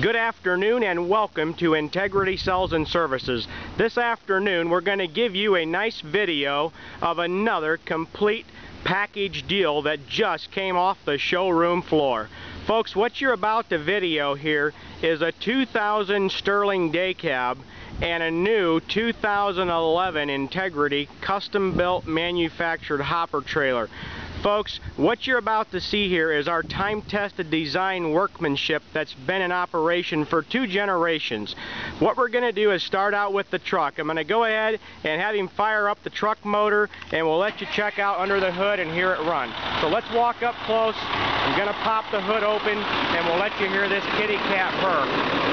Good afternoon and welcome to Integrity Sales and Services. This afternoon we're going to give you a nice video of another complete package deal that just came off the showroom floor. Folks, what you're about to video here is a 2000 Sterling day cab and a new 2011 Integrity custom built manufactured hopper trailer. Folks, what you're about to see here is our time-tested design workmanship that's been in operation for two generations. What we're going to do is start out with the truck. I'm going to go ahead and have him fire up the truck motor and we'll let you check out under the hood and hear it run. So let's walk up close. I'm going to pop the hood open and we'll let you hear this kitty cat purr.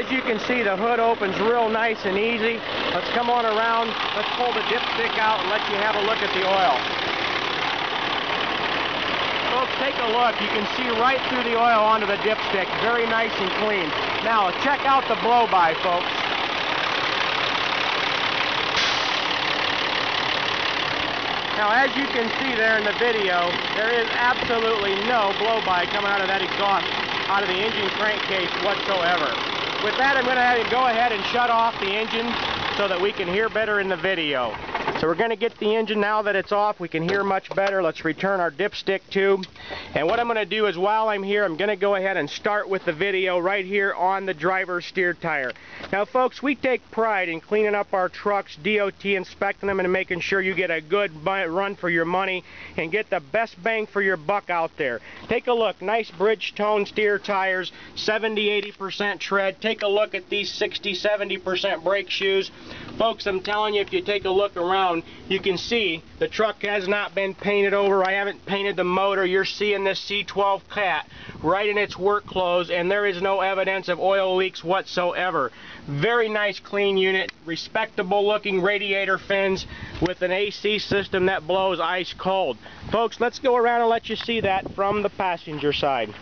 As you can see, the hood opens real nice and easy. Let's come on around. Let's pull the dipstick out and let you have a look at the oil. Folks, take a look. You can see right through the oil onto the dipstick. Very nice and clean. Now, check out the blow-by, folks. Now, as you can see there in the video, there is absolutely no blow-by coming out of that exhaust, out of the engine crankcase whatsoever. With that, I'm going to have him go ahead and shut off the engine so that we can hear better in the video. So we're going to get the engine now that it's off. We can hear much better. Let's return our dipstick tube. And what I'm going to do is while I'm here, I'm going to go ahead and start with the video right here on the driver's steer tire. Now folks, we take pride in cleaning up our trucks, DOT inspecting them and making sure you get a good run for your money and get the best bang for your buck out there. Take a look, nice Bridgestone steer tires, 70-80% tread. Take a look at these 60-70% brake shoes. Folks, I'm telling you, if you take a look around, you can see the truck has not been painted over. I haven't painted the motor. You're seeing this C12 cat right in its work clothes, and there is no evidence of oil leaks whatsoever. Very nice clean unit, respectable looking radiator fins with an AC system that blows ice cold. Folks, let's go around and let you see that from the passenger side.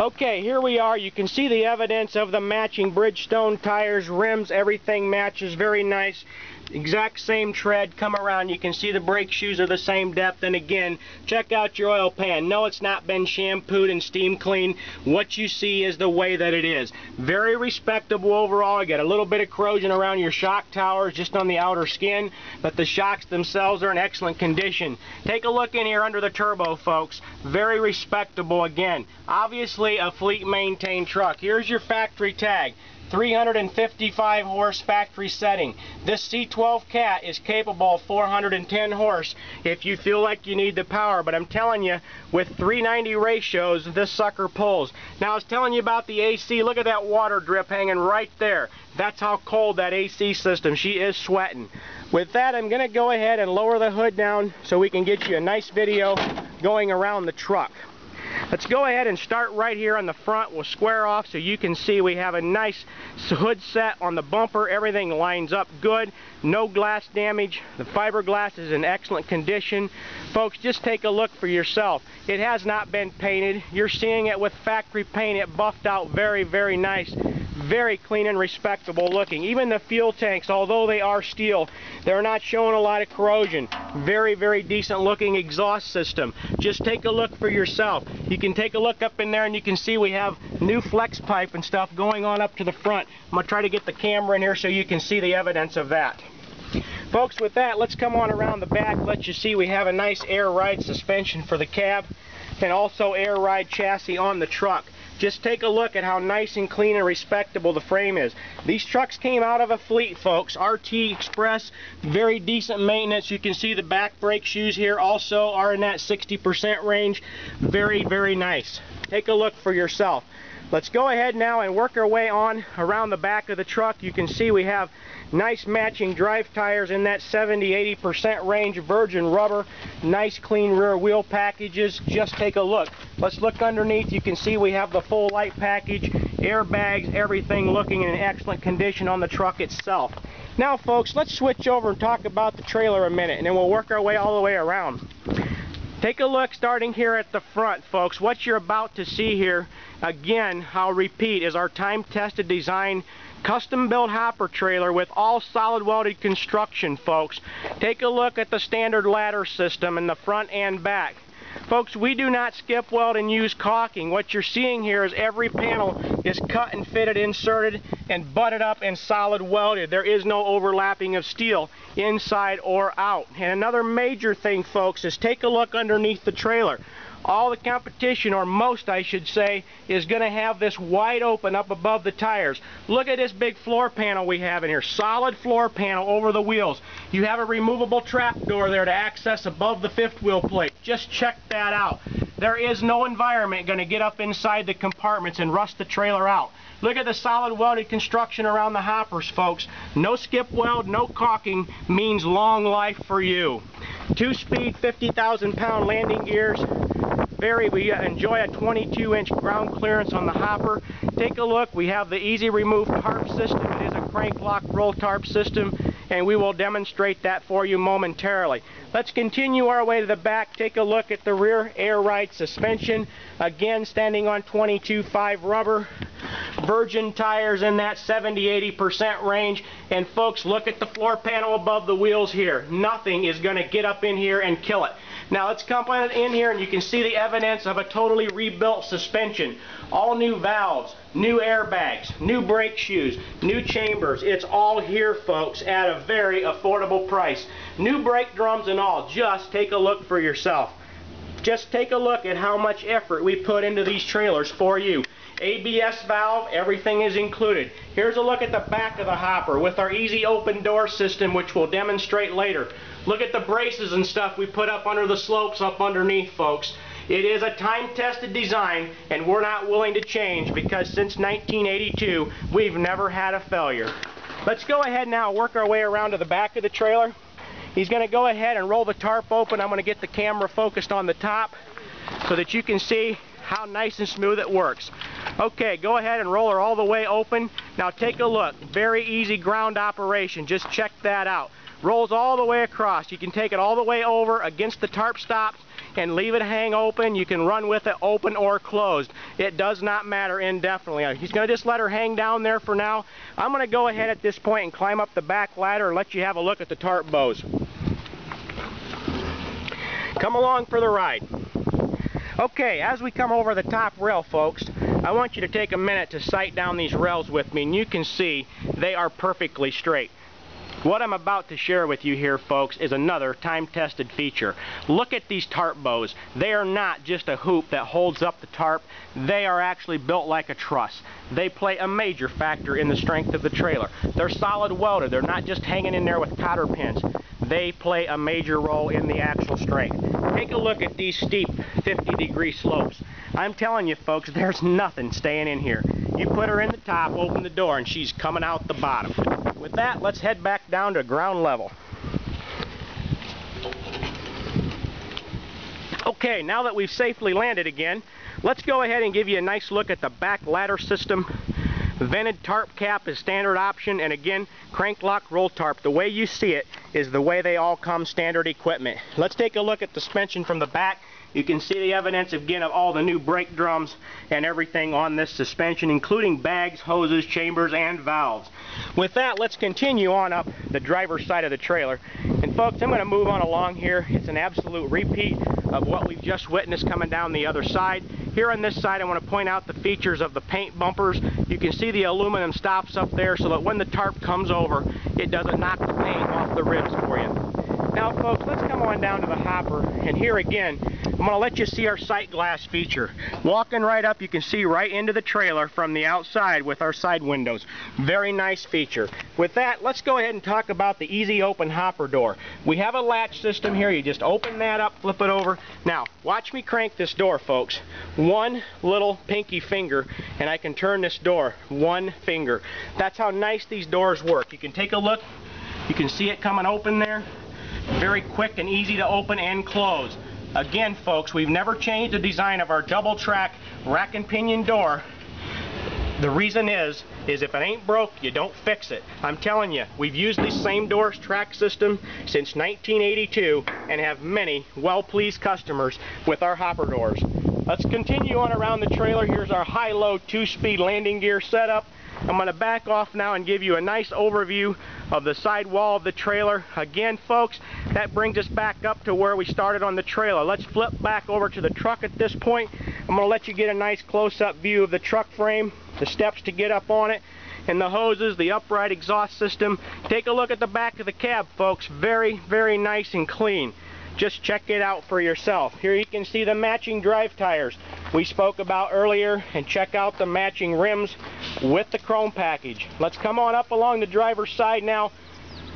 Okay, here we are. You can see the evidence of the matching Bridgestone tires, rims, everything matches very nice exact same tread come around. You can see the brake shoes are the same depth. And again check out your oil pan. No it's not been shampooed and steam cleaned. What you see is the way that it is. Very respectable overall. You got a little bit of corrosion around your shock towers just on the outer skin but the shocks themselves are in excellent condition. Take a look in here under the turbo folks. Very respectable again. Obviously a fleet maintained truck. Here's your factory tag 355 horse factory setting. This C12 Cat is capable of 410 horse if you feel like you need the power, but I'm telling you, with 390 ratios, this sucker pulls. Now I was telling you about the AC, look at that water drip hanging right there. That's how cold that AC system, she is sweating. With that, I'm going to go ahead and lower the hood down so we can get you a nice video going around the truck. Let's go ahead and start right here on the front. We'll square off so you can see we have a nice hood set on the bumper. Everything lines up good. No glass damage. The fiberglass is in excellent condition. Folks, just take a look for yourself. It has not been painted. You're seeing it with factory paint. It buffed out very, very nice very clean and respectable looking. Even the fuel tanks, although they are steel, they're not showing a lot of corrosion. Very, very decent looking exhaust system. Just take a look for yourself. You can take a look up in there and you can see we have new flex pipe and stuff going on up to the front. I'm going to try to get the camera in here so you can see the evidence of that. Folks, with that, let's come on around the back, let you see we have a nice air ride suspension for the cab and also air ride chassis on the truck. Just take a look at how nice and clean and respectable the frame is. These trucks came out of a fleet, folks. RT Express, very decent maintenance. You can see the back brake shoes here also are in that 60% range. Very, very nice. Take a look for yourself. Let's go ahead now and work our way on around the back of the truck. You can see we have Nice matching drive tires in that 70-80% range, virgin rubber, nice clean rear wheel packages. Just take a look. Let's look underneath. You can see we have the full light package, airbags, everything looking in excellent condition on the truck itself. Now folks, let's switch over and talk about the trailer a minute and then we'll work our way all the way around. Take a look starting here at the front, folks. What you're about to see here, again, I'll repeat, is our time-tested design custom-built hopper trailer with all solid welded construction, folks. Take a look at the standard ladder system in the front and back. Folks, we do not skip weld and use caulking. What you're seeing here is every panel is cut and fitted, inserted, and butted up and solid welded. There is no overlapping of steel inside or out. And another major thing, folks, is take a look underneath the trailer all the competition, or most I should say, is going to have this wide open up above the tires. Look at this big floor panel we have in here. Solid floor panel over the wheels. You have a removable trap door there to access above the fifth wheel plate. Just check that out. There is no environment going to get up inside the compartments and rust the trailer out. Look at the solid welded construction around the hoppers, folks. No skip weld, no caulking means long life for you. Two-speed, 50,000 pound landing gears, very, we uh, enjoy a 22 inch ground clearance on the hopper. Take a look, we have the easy remove tarp system. It is a crank lock roll tarp system and we will demonstrate that for you momentarily. Let's continue our way to the back, take a look at the rear air ride suspension. Again, standing on 22.5 rubber, virgin tires in that 70-80% range. And folks, look at the floor panel above the wheels here. Nothing is going to get up in here and kill it. Now let's come in here and you can see the evidence of a totally rebuilt suspension. All new valves, new airbags, new brake shoes, new chambers. It's all here folks at a very affordable price. New brake drums and all. Just take a look for yourself. Just take a look at how much effort we put into these trailers for you. ABS valve, everything is included. Here's a look at the back of the hopper with our easy open door system which we'll demonstrate later. Look at the braces and stuff we put up under the slopes up underneath, folks. It is a time-tested design, and we're not willing to change because since 1982, we've never had a failure. Let's go ahead now work our way around to the back of the trailer. He's going to go ahead and roll the tarp open. I'm going to get the camera focused on the top so that you can see how nice and smooth it works. Okay, go ahead and roll her all the way open. Now take a look. Very easy ground operation. Just check that out rolls all the way across. You can take it all the way over against the tarp stops and leave it hang open. You can run with it open or closed. It does not matter indefinitely. He's going to just let her hang down there for now. I'm going to go ahead at this point and climb up the back ladder and let you have a look at the tarp bows. Come along for the ride. Okay, as we come over the top rail, folks, I want you to take a minute to sight down these rails with me, and you can see they are perfectly straight. What I'm about to share with you here, folks, is another time-tested feature. Look at these tarp bows. They are not just a hoop that holds up the tarp. They are actually built like a truss. They play a major factor in the strength of the trailer. They're solid welded. They're not just hanging in there with cotter pins. They play a major role in the actual strength. Take a look at these steep 50 degree slopes. I'm telling you folks, there's nothing staying in here. You put her in the top, open the door, and she's coming out the bottom. With that, let's head back down to ground level. Okay, now that we've safely landed again, let's go ahead and give you a nice look at the back ladder system. Vented tarp cap is standard option, and again, crank lock roll tarp. The way you see it is the way they all come standard equipment. Let's take a look at the suspension from the back. You can see the evidence again of all the new brake drums and everything on this suspension, including bags, hoses, chambers, and valves. With that, let's continue on up the driver's side of the trailer. And folks, I'm going to move on along here. It's an absolute repeat of what we've just witnessed coming down the other side. Here on this side, I want to point out the features of the paint bumpers. You can see the aluminum stops up there so that when the tarp comes over, it doesn't knock the paint off the ribs for you. Now folks, let's come on down to the hopper, and here again, I'm going to let you see our sight glass feature. Walking right up, you can see right into the trailer from the outside with our side windows. Very nice feature. With that, let's go ahead and talk about the easy open hopper door. We have a latch system here. You just open that up, flip it over. Now, watch me crank this door, folks. One little pinky finger, and I can turn this door. One finger. That's how nice these doors work. You can take a look. You can see it coming open there. Very quick and easy to open and close. Again, folks, we've never changed the design of our double track rack and pinion door. The reason is, is if it ain't broke, you don't fix it. I'm telling you, we've used the same doors track system since 1982 and have many well-pleased customers with our hopper doors. Let's continue on around the trailer. Here's our high-low two-speed landing gear setup. I'm going to back off now and give you a nice overview of the side wall of the trailer. Again, folks, that brings us back up to where we started on the trailer. Let's flip back over to the truck at this point. I'm going to let you get a nice close-up view of the truck frame, the steps to get up on it, and the hoses, the upright exhaust system. Take a look at the back of the cab, folks. Very, very nice and clean. Just check it out for yourself. Here you can see the matching drive tires we spoke about earlier and check out the matching rims with the chrome package. Let's come on up along the driver's side now.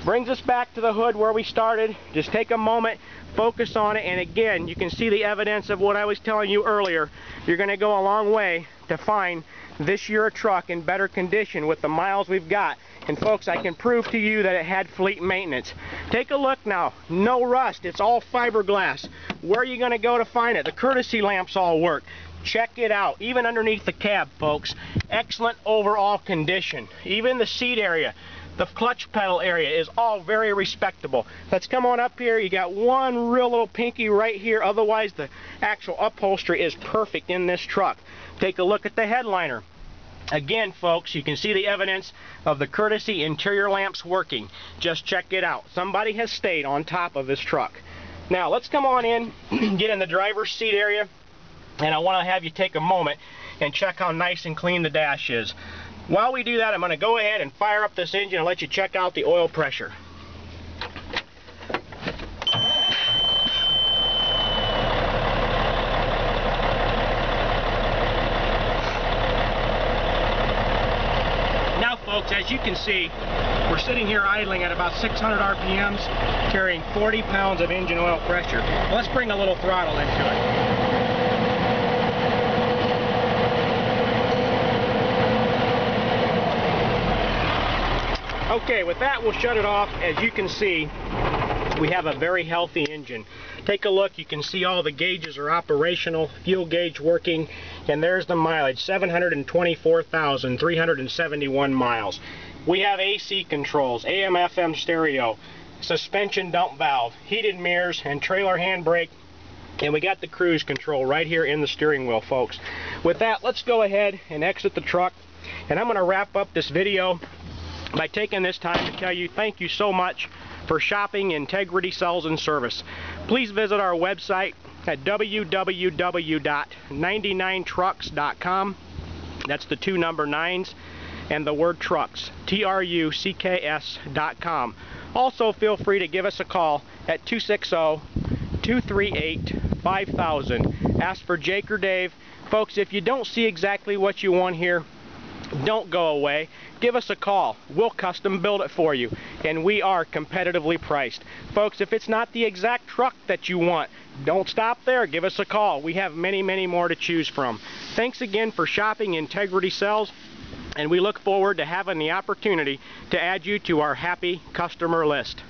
Brings us back to the hood where we started. Just take a moment, focus on it, and again, you can see the evidence of what I was telling you earlier. You're going to go a long way to find this year truck in better condition with the miles we've got. And folks, I can prove to you that it had fleet maintenance. Take a look now. No rust. It's all fiberglass. Where are you going to go to find it? The courtesy lamps all work. Check it out. Even underneath the cab, folks. Excellent overall condition. Even the seat area the clutch pedal area is all very respectable. Let's come on up here. You got one real little pinky right here. Otherwise, the actual upholstery is perfect in this truck. Take a look at the headliner. Again, folks, you can see the evidence of the courtesy interior lamps working. Just check it out. Somebody has stayed on top of this truck. Now, let's come on in, get in the driver's seat area, and I want to have you take a moment and check how nice and clean the dash is. While we do that, I'm going to go ahead and fire up this engine and let you check out the oil pressure. Now folks, as you can see, we're sitting here idling at about 600 RPMs, carrying 40 pounds of engine oil pressure. Let's bring a little throttle into it. Okay, with that, we'll shut it off. As you can see, we have a very healthy engine. Take a look, you can see all the gauges are operational, fuel gauge working, and there's the mileage, 724,371 miles. We have AC controls, AM FM stereo, suspension dump valve, heated mirrors, and trailer handbrake, and we got the cruise control right here in the steering wheel, folks. With that, let's go ahead and exit the truck, and I'm going to wrap up this video by taking this time to tell you thank you so much for shopping Integrity Sales and Service. Please visit our website at www.99trucks.com. That's the two number nines and the word trucks, T-R-U-C-K-S dot com. Also feel free to give us a call at 260-238-5000. Ask for Jake or Dave. Folks, if you don't see exactly what you want here, don't go away. Give us a call. We'll custom build it for you. And we are competitively priced. Folks, if it's not the exact truck that you want, don't stop there. Give us a call. We have many, many more to choose from. Thanks again for shopping Integrity Sales. And we look forward to having the opportunity to add you to our happy customer list.